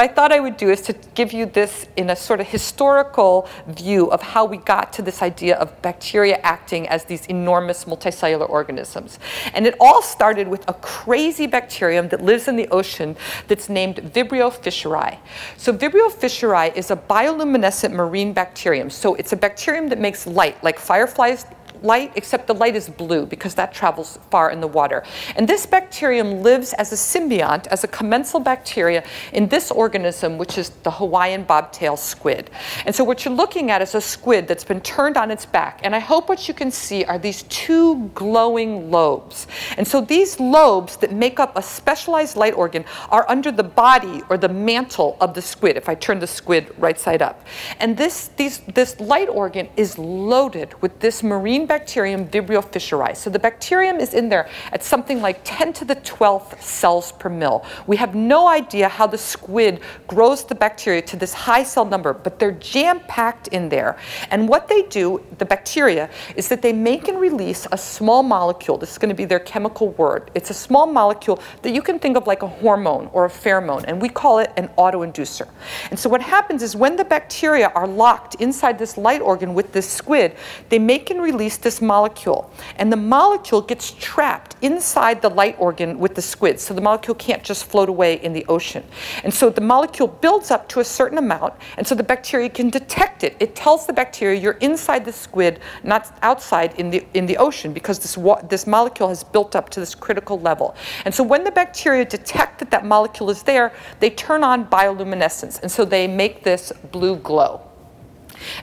what I thought I would do is to give you this in a sort of historical view of how we got to this idea of bacteria acting as these enormous multicellular organisms. And it all started with a crazy bacterium that lives in the ocean that's named Vibrio fischeri. So Vibrio fischeri is a bioluminescent marine bacterium. So it's a bacterium that makes light, like fireflies light, except the light is blue because that travels far in the water. And this bacterium lives as a symbiont, as a commensal bacteria in this organism, which is the Hawaiian bobtail squid. And so what you're looking at is a squid that's been turned on its back. And I hope what you can see are these two glowing lobes. And so these lobes that make up a specialized light organ are under the body or the mantle of the squid, if I turn the squid right side up. And this, these, this light organ is loaded with this marine bacterium Vibrio fischeri. So the bacterium is in there at something like 10 to the 12th cells per mil. We have no idea how the squid grows the bacteria to this high cell number, but they're jam-packed in there. And what they do, the bacteria, is that they make and release a small molecule. This is going to be their chemical word. It's a small molecule that you can think of like a hormone or a pheromone, and we call it an autoinducer. And so what happens is when the bacteria are locked inside this light organ with this squid, they make and release this molecule. And the molecule gets trapped inside the light organ with the squid. So the molecule can't just float away in the ocean. And so the molecule builds up to a certain amount. And so the bacteria can detect it. It tells the bacteria you're inside the squid, not outside in the, in the ocean, because this, this molecule has built up to this critical level. And so when the bacteria detect that that molecule is there, they turn on bioluminescence. And so they make this blue glow.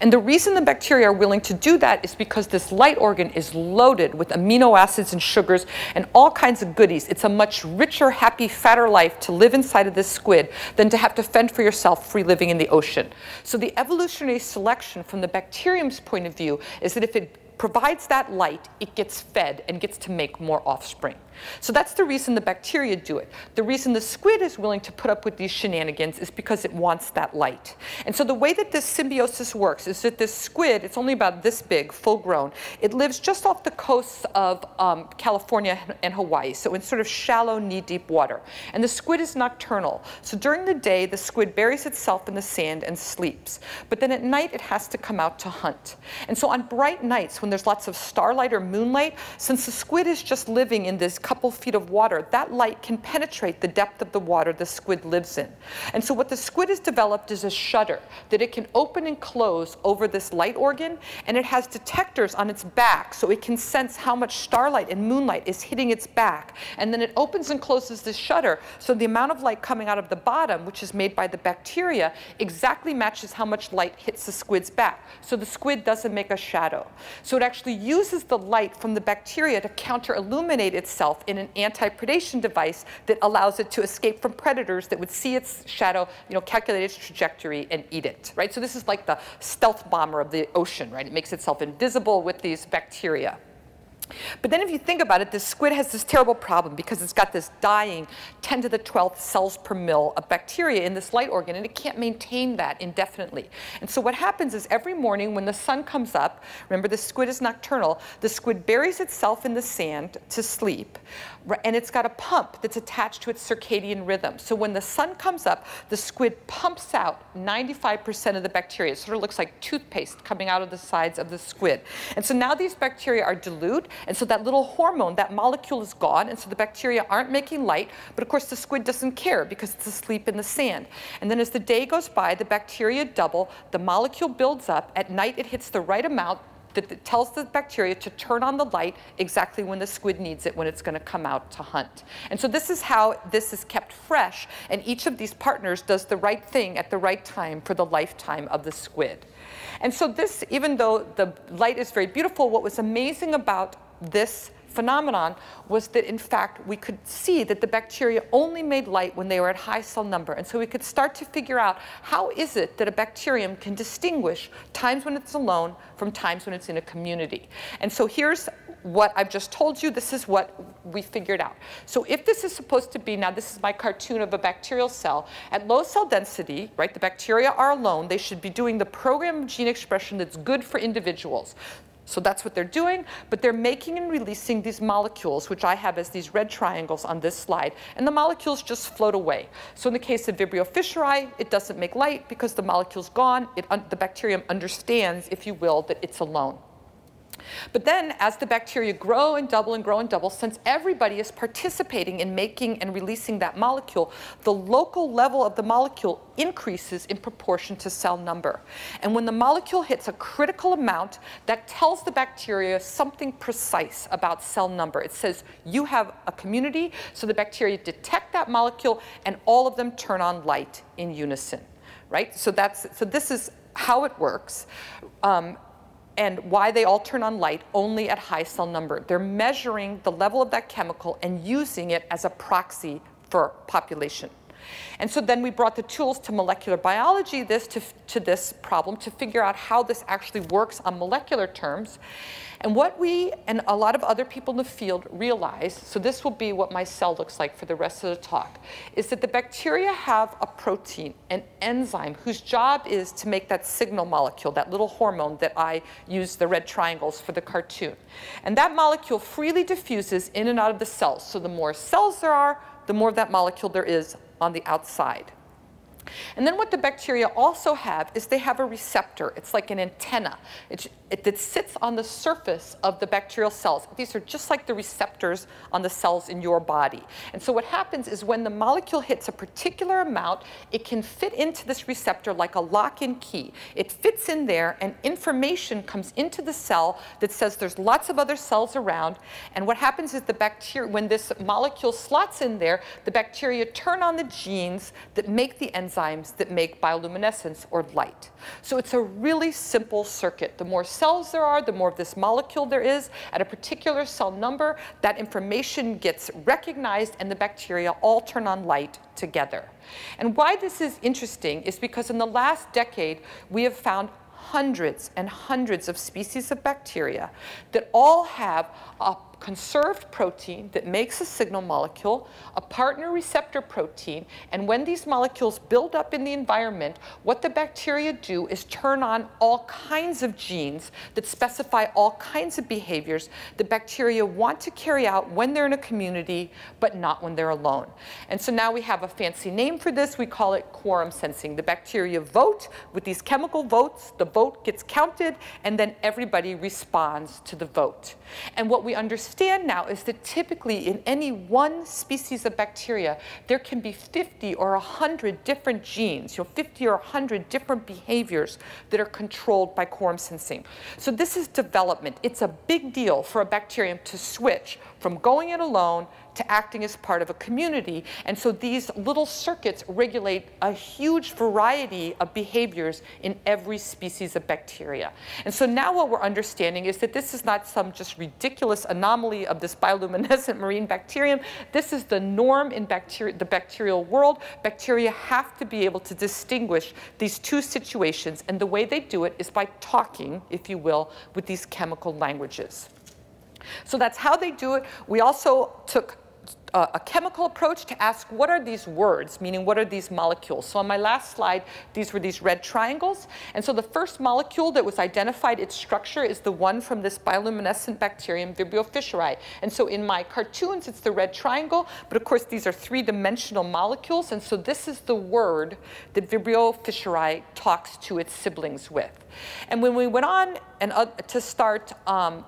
And the reason the bacteria are willing to do that is because this light organ is loaded with amino acids and sugars and all kinds of goodies. It's a much richer, happy, fatter life to live inside of this squid than to have to fend for yourself free living in the ocean. So the evolutionary selection from the bacterium's point of view is that if it provides that light, it gets fed and gets to make more offspring. So that's the reason the bacteria do it. The reason the squid is willing to put up with these shenanigans is because it wants that light. And so the way that this symbiosis works is that this squid, it's only about this big, full grown, it lives just off the coasts of um, California and Hawaii, so in sort of shallow, knee-deep water. And the squid is nocturnal. So during the day, the squid buries itself in the sand and sleeps. But then at night, it has to come out to hunt. And so on bright nights, when there's lots of starlight or moonlight, since the squid is just living in this couple feet of water, that light can penetrate the depth of the water the squid lives in. And so what the squid has developed is a shutter that it can open and close over this light organ, and it has detectors on its back so it can sense how much starlight and moonlight is hitting its back. And then it opens and closes this shutter so the amount of light coming out of the bottom, which is made by the bacteria, exactly matches how much light hits the squid's back. So the squid doesn't make a shadow. So it actually uses the light from the bacteria to counter illuminate itself itself in an anti-predation device that allows it to escape from predators that would see its shadow, you know, calculate its trajectory and eat it, right? So this is like the stealth bomber of the ocean, right? It makes itself invisible with these bacteria. But then if you think about it, this squid has this terrible problem because it's got this dying 10 to the 12th cells per mil of bacteria in this light organ, and it can't maintain that indefinitely. And so what happens is every morning when the sun comes up, remember the squid is nocturnal, the squid buries itself in the sand to sleep, and it's got a pump that's attached to its circadian rhythm. So when the sun comes up, the squid pumps out 95% of the bacteria. It sort of looks like toothpaste coming out of the sides of the squid. And so now these bacteria are dilute, and so that little hormone, that molecule is gone, and so the bacteria aren't making light, but of course the squid doesn't care because it's asleep in the sand. And then as the day goes by, the bacteria double, the molecule builds up, at night it hits the right amount, that tells the bacteria to turn on the light exactly when the squid needs it, when it's going to come out to hunt. And so this is how this is kept fresh, and each of these partners does the right thing at the right time for the lifetime of the squid. And so this, even though the light is very beautiful, what was amazing about this phenomenon was that in fact we could see that the bacteria only made light when they were at high cell number. And so we could start to figure out how is it that a bacterium can distinguish times when it's alone from times when it's in a community. And so here's what I've just told you, this is what we figured out. So if this is supposed to be, now this is my cartoon of a bacterial cell, at low cell density, right, the bacteria are alone, they should be doing the program of gene expression that's good for individuals So that's what they're doing, but they're making and releasing these molecules, which I have as these red triangles on this slide, and the molecules just float away. So in the case of Vibrio fischeri, it doesn't make light because the molecule's gone. It, the bacterium understands, if you will, that it's alone. But then as the bacteria grow and double and grow and double, since everybody is participating in making and releasing that molecule, the local level of the molecule increases in proportion to cell number. And when the molecule hits a critical amount, that tells the bacteria something precise about cell number. It says you have a community, so the bacteria detect that molecule and all of them turn on light in unison, right? So that's, so this is how it works. Um, and why they all turn on light only at high cell number. They're measuring the level of that chemical and using it as a proxy for population. And so then we brought the tools to molecular biology this to, to this problem to figure out how this actually works on molecular terms. And what we and a lot of other people in the field realize, so this will be what my cell looks like for the rest of the talk, is that the bacteria have a protein, an enzyme, whose job is to make that signal molecule, that little hormone that I use the red triangles for the cartoon. And that molecule freely diffuses in and out of the cells. So the more cells there are, the more of that molecule there is on the outside. And then what the bacteria also have is they have a receptor. It's like an antenna it, it, that sits on the surface of the bacterial cells. These are just like the receptors on the cells in your body. And so what happens is when the molecule hits a particular amount, it can fit into this receptor like a lock and key. It fits in there and information comes into the cell that says there's lots of other cells around. And what happens is the bacteria, when this molecule slots in there, the bacteria turn on the genes that make the enzyme enzymes that make bioluminescence or light. So it's a really simple circuit. The more cells there are, the more of this molecule there is at a particular cell number, that information gets recognized and the bacteria all turn on light together. And why this is interesting is because in the last decade, we have found hundreds and hundreds of species of bacteria that all have a conserved protein that makes a signal molecule, a partner receptor protein, and when these molecules build up in the environment, what the bacteria do is turn on all kinds of genes that specify all kinds of behaviors the bacteria want to carry out when they're in a community, but not when they're alone. And so now we have a fancy name for this. We call it quorum sensing. The bacteria vote with these chemical votes. The vote gets counted, and then everybody responds to the vote. And what we understand understand now is that typically in any one species of bacteria, there can be 50 or 100 different genes, you know, 50 or 100 different behaviors that are controlled by quorum sensing. So this is development. It's a big deal for a bacterium to switch from going it alone to acting as part of a community. And so these little circuits regulate a huge variety of behaviors in every species of bacteria. And so now what we're understanding is that this is not some just ridiculous anomaly of this bioluminescent marine bacterium. This is the norm in the bacterial world. Bacteria have to be able to distinguish these two situations. And the way they do it is by talking, if you will, with these chemical languages. So that's how they do it. We also took uh, a chemical approach to ask what are these words, meaning what are these molecules. So on my last slide, these were these red triangles. And so the first molecule that was identified, its structure, is the one from this bioluminescent bacterium, Vibrio fischeri. And so in my cartoons, it's the red triangle. But of course, these are three-dimensional molecules. And so this is the word that Vibrio fischeri talks to its siblings with. And when we went on and uh, to start um,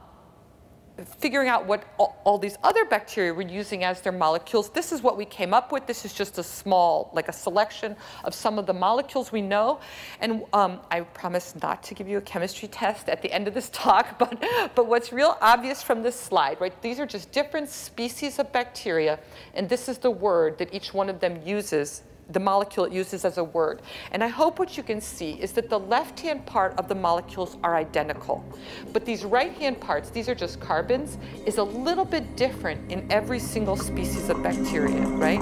figuring out what all, all, these other bacteria were using as their molecules, this is what we came up with. This is just a small, like a selection of some of the molecules we know. And um, I promise not to give you a chemistry test at the end of this talk, but, but what's real obvious from this slide, right? These are just different species of bacteria, and this is the word that each one of them uses the molecule it uses as a word. And I hope what you can see is that the left-hand part of the molecules are identical. But these right-hand parts, these are just carbons, is a little bit different in every single species of bacteria, right?